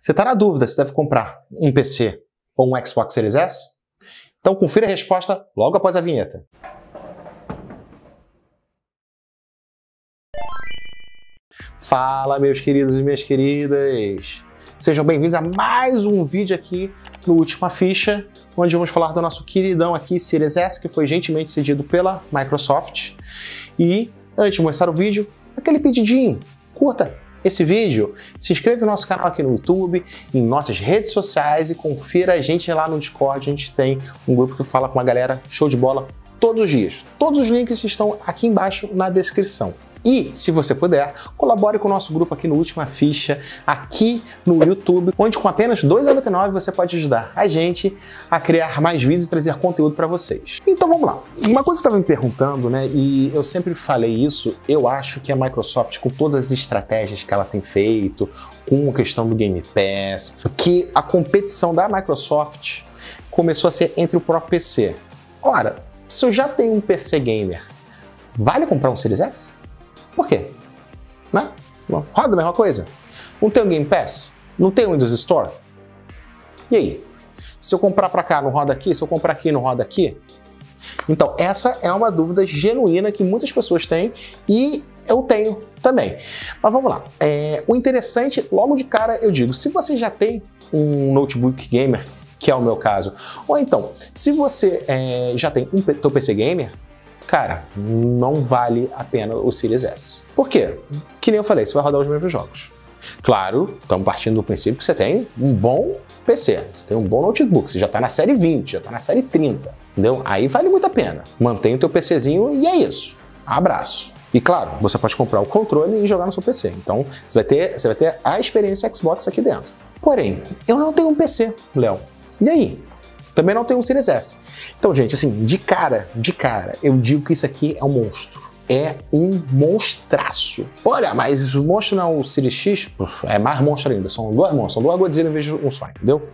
Você está na dúvida se deve comprar um PC ou um Xbox Series S? Então confira a resposta logo após a vinheta. Fala, meus queridos e minhas queridas! Sejam bem-vindos a mais um vídeo aqui no Última Ficha, onde vamos falar do nosso queridão aqui, Series S, que foi gentilmente cedido pela Microsoft. E, antes de mostrar o vídeo, aquele pedidinho, curta esse vídeo, se inscreve no nosso canal aqui no YouTube, em nossas redes sociais e confira a gente lá no Discord. A gente tem um grupo que fala com uma galera show de bola todos os dias. Todos os links estão aqui embaixo na descrição. E, se você puder, colabore com o nosso grupo aqui no Última Ficha, aqui no YouTube, onde com apenas R$ 2,99 você pode ajudar a gente a criar mais vídeos e trazer conteúdo para vocês. Então vamos lá. Uma coisa que eu estava me perguntando, né, e eu sempre falei isso, eu acho que a Microsoft, com todas as estratégias que ela tem feito, com a questão do Game Pass, que a competição da Microsoft começou a ser entre o próprio PC. Ora, se eu já tenho um PC gamer, vale comprar um Series S? Por quê? Né? Roda a mesma coisa. Não tem o Game Pass? Não tem o Windows Store? E aí? Se eu comprar para cá, não roda aqui? Se eu comprar aqui, não roda aqui? Então, essa é uma dúvida genuína que muitas pessoas têm e eu tenho também. Mas vamos lá. É, o interessante, logo de cara, eu digo: se você já tem um notebook gamer, que é o meu caso, ou então, se você é, já tem um teu PC gamer, cara, não vale a pena o Series S. Por quê? Que nem eu falei, você vai rodar os mesmos jogos. Claro, estamos partindo do princípio que você tem um bom PC, você tem um bom notebook, você já está na série 20, já está na série 30, entendeu? Aí vale muito a pena. Mantém o teu PCzinho e é isso. Abraço. E claro, você pode comprar o controle e jogar no seu PC. Então, você vai ter, você vai ter a experiência Xbox aqui dentro. Porém, eu não tenho um PC, Léo. E aí? Também não tem um Series S. Então, gente, assim, de cara, de cara, eu digo que isso aqui é um monstro. É um monstraço. Olha, mas o monstro não é o Series X, é mais monstro ainda. São duas monstros, são duas Godzilla em vez de um só, entendeu?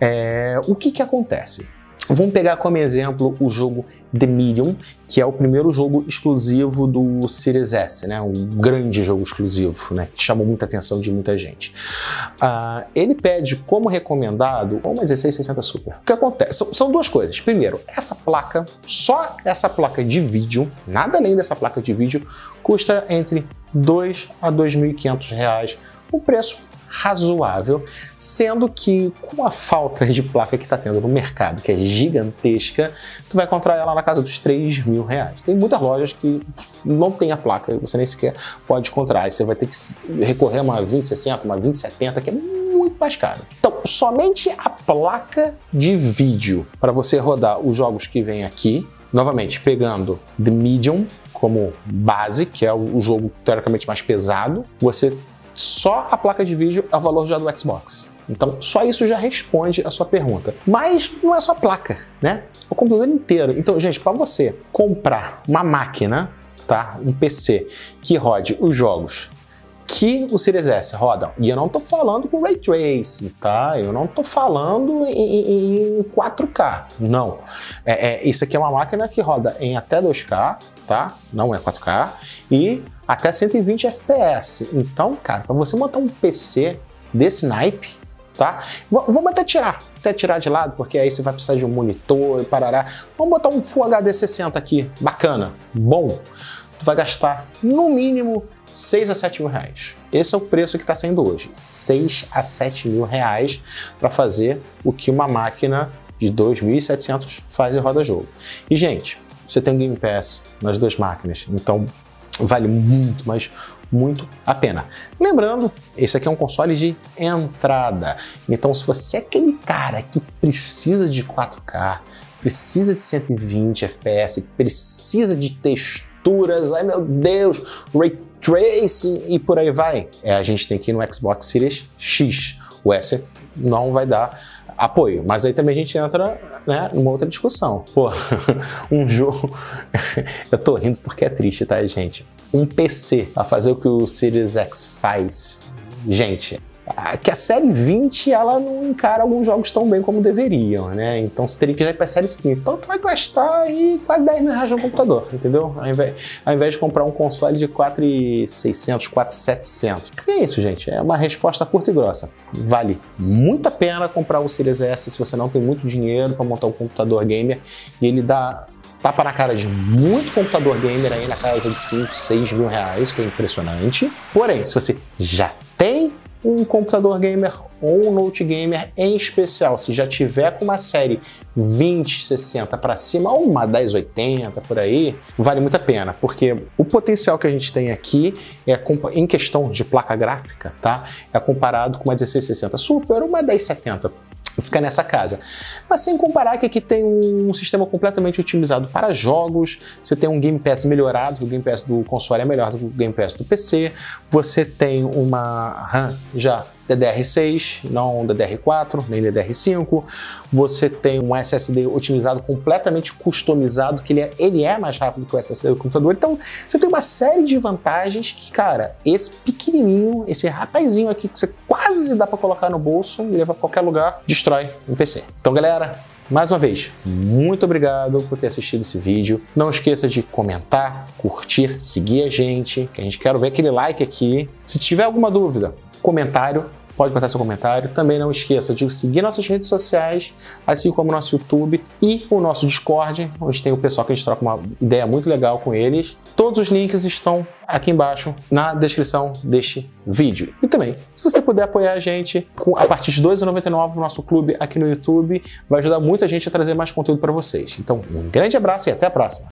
É, o que que acontece? Vamos pegar como exemplo o jogo The Medium, que é o primeiro jogo exclusivo do Series S, né? Um grande jogo exclusivo, né? Que chamou muita atenção de muita gente. Uh, ele pede como recomendado uma 1660 Super. O que acontece? São, são, duas coisas. Primeiro, essa placa, só essa placa de vídeo, nada além dessa placa de vídeo, custa entre 2 a 2.500 reais, o preço razoável, sendo que com a falta de placa que está tendo no mercado, que é gigantesca, tu vai encontrar ela na casa dos 3 mil reais. Tem muitas lojas que não tem a placa, você nem sequer pode encontrar, você vai ter que recorrer a uma 2060, uma 2070, que é muito mais caro. Então, somente a placa de vídeo para você rodar os jogos que vem aqui, novamente pegando The Medium como base, que é o jogo teoricamente mais pesado, você só a placa de vídeo é o valor já do Xbox. Então, só isso já responde a sua pergunta. Mas não é só a placa, né? O computador inteiro. Então, gente, para você comprar uma máquina, tá? Um PC que rode os jogos que o Series S roda. E eu não tô falando com Ray Tracing, tá? Eu não tô falando em, em 4K. Não. É, é, isso aqui é uma máquina que roda em até 2K, tá? Não é 4K. E até 120 FPS. Então, cara, para você montar um PC desse naipe, tá? V vamos até tirar, até tirar de lado, porque aí você vai precisar de um monitor e parará. Vamos botar um Full HD 60 aqui, bacana, bom. Tu vai gastar no mínimo 6 a 7 mil reais. Esse é o preço que está sendo hoje. 6 a 7 mil reais para fazer o que uma máquina de 2.700 faz e roda jogo. E, gente, você tem Game Pass nas duas máquinas, então vale muito, mas muito a pena. Lembrando, esse aqui é um console de entrada. Então, se você é aquele cara que precisa de 4K, precisa de 120 FPS, precisa de texturas, ai meu Deus, ray tracing e por aí vai, é, a gente tem aqui no Xbox Series X. O S não vai dar apoio. Mas aí também a gente entra né, numa outra discussão. Pô, um jogo. Eu tô rindo porque é triste, tá, gente? Um PC a fazer o que o Series X faz. Gente, que a série 20 ela não encara alguns jogos tão bem como deveriam, né? Então você teria que ir para a série 5. Então tu vai gastar aí quase 10 mil reais no computador, entendeu? Ao invés, ao invés de comprar um console de 4,600, 4,700. E é isso, gente. É uma resposta curta e grossa. Vale muito a pena comprar o Series S se você não tem muito dinheiro para montar um computador gamer e ele dá tapa na cara de muito computador gamer aí na casa de 5, 6 mil reais, que é impressionante. Porém, se você já tem um computador gamer ou um note gamer, em especial se já tiver com uma série 2060 para cima ou uma 1080 por aí, vale muito a pena, porque o potencial que a gente tem aqui é em questão de placa gráfica, tá? É comparado com uma 1660 Super ou uma 1070 fica nessa casa. Mas sem comparar que aqui tem um sistema completamente otimizado para jogos, você tem um Game Pass melhorado, o Game Pass do console é melhor do que o Game Pass do PC, você tem uma RAM já DDR6, não DDR4, nem DDR5. Você tem um SSD otimizado, completamente customizado, que ele é, ele é mais rápido que o SSD do computador. Então, você tem uma série de vantagens que, cara, esse pequenininho, esse rapazinho aqui que você quase dá para colocar no bolso e levar para qualquer lugar, destrói um PC. Então, galera, mais uma vez, muito obrigado por ter assistido esse vídeo. Não esqueça de comentar, curtir, seguir a gente, que a gente quer ver aquele like aqui. Se tiver alguma dúvida, comentário, pode botar seu comentário. Também não esqueça de seguir nossas redes sociais, assim como o nosso YouTube e o nosso Discord, onde tem o pessoal que a gente troca uma ideia muito legal com eles. Todos os links estão aqui embaixo na descrição deste vídeo. E também, se você puder apoiar a gente a partir de R$ 2,99 no nosso clube aqui no YouTube, vai ajudar muito a gente a trazer mais conteúdo para vocês. Então, um grande abraço e até a próxima!